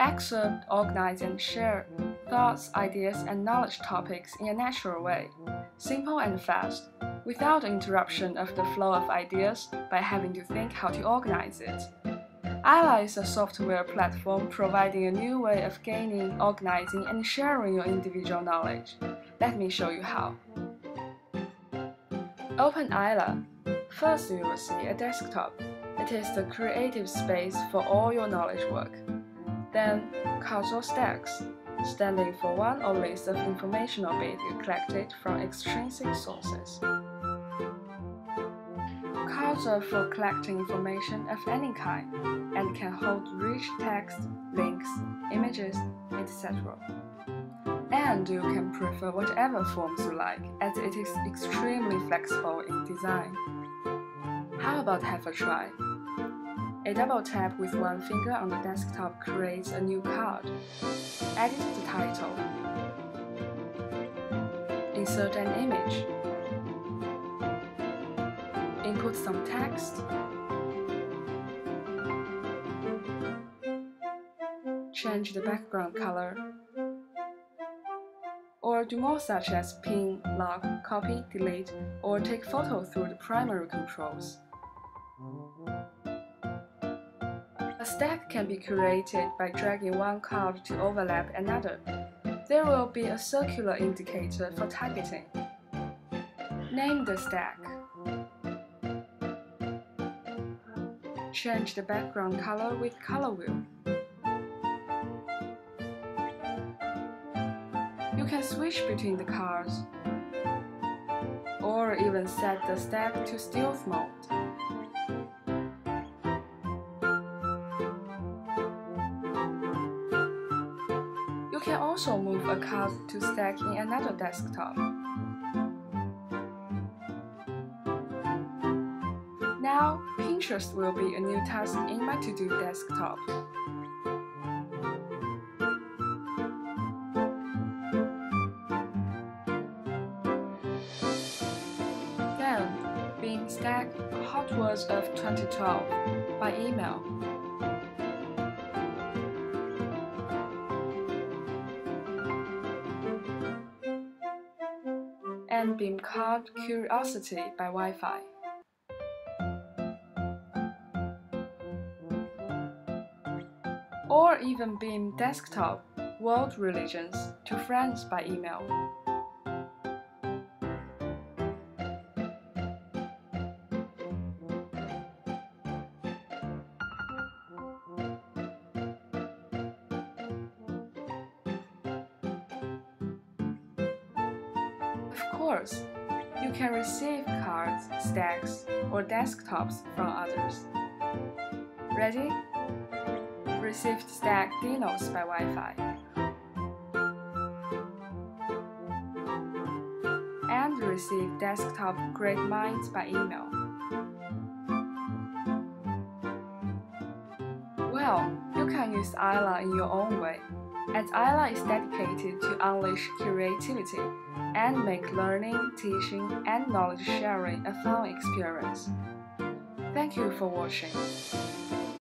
Excerpt, organize, and share thoughts, ideas, and knowledge topics in a natural way, simple and fast, without interruption of the flow of ideas by having to think how to organize it. iLA is a software platform providing a new way of gaining, organizing, and sharing your individual knowledge. Let me show you how. Open iLA. First, you will see a desktop. It is the creative space for all your knowledge work. Then, or stacks, standing for one or list of informational bits collected from extrinsic sources. Cards are for collecting information of any kind and can hold rich text, links, images, etc. And you can prefer whatever forms you like, as it is extremely flexible in design. How about have a try? A double tap with one finger on the desktop creates a new card. Edit the title. Insert an image. Input some text. Change the background color. Or do more such as pin, lock, copy, delete, or take photo through the primary controls. A stack can be created by dragging one card to overlap another. There will be a circular indicator for targeting. Name the stack. Change the background color with color wheel. You can switch between the cards, or even set the stack to stealth mode. You can also move a card to stack in another desktop. Now, Pinterest will be a new task in my to-do desktop. Then, Beam Stack Hot Words of 2012 by email. And Beam Card Curiosity by Wi-Fi. Or even Beam Desktop World Religions to friends by email. Course, you can receive cards, stacks, or desktops from others. Ready? Received stack Dinos by Wi-Fi. And received desktop Great Minds by email. Well, you can use iLA in your own way, as ILA is dedicated to unleash creativity and make learning, teaching, and knowledge sharing a fun experience. Thank you for watching.